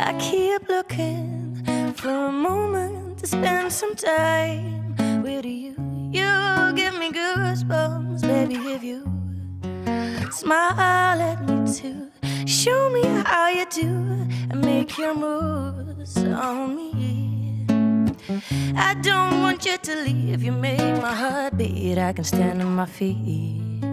up looking for a moment to spend some time with you. You give me goosebumps, baby, if you smile at me too. Show me how you do and make your moves on me. I don't want you to leave. You make my heart beat. I can stand on my feet.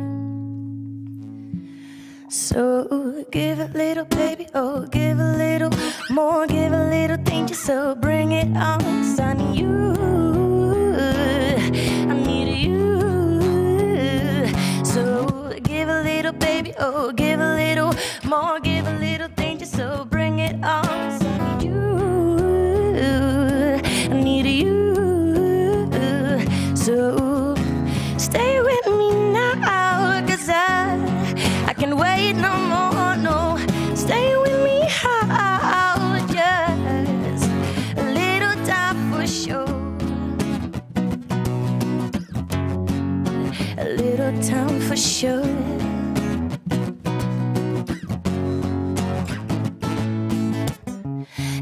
So give a little, baby, oh, give a little more, give a little danger, so bring it on, need you, I need you. So give a little, baby, oh, give a little more, give a little Time for sure.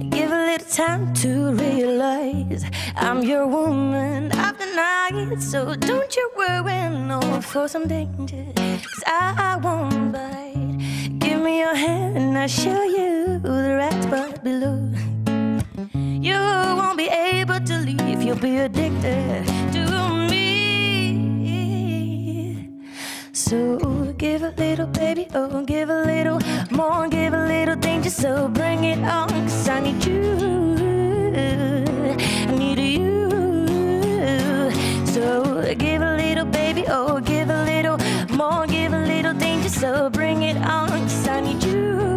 Give a little time to realize I'm your woman of the night. So don't you worry no for some danger. Cause I won't bite. Give me your hand and I'll show you the right spot below. You won't be able to leave, you'll be addicted to So give a little, baby, oh, give a little more, give a little danger, so bring it on, cause I need you. I need you. So give a little, baby, oh, give a little more, give a little danger, so bring it on, cause I need you.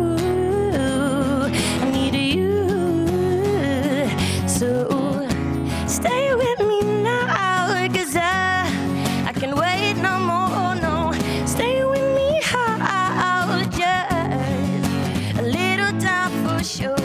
sure.